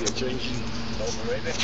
A changing. Overrated.